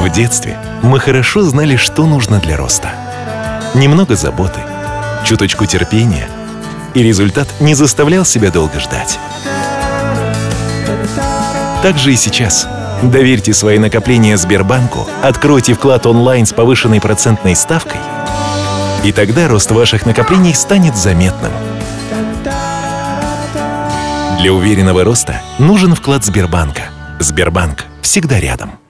В детстве мы хорошо знали, что нужно для роста. Немного заботы, чуточку терпения, и результат не заставлял себя долго ждать. Так же и сейчас. Доверьте свои накопления Сбербанку, откройте вклад онлайн с повышенной процентной ставкой, и тогда рост ваших накоплений станет заметным. Для уверенного роста нужен вклад Сбербанка. Сбербанк всегда рядом.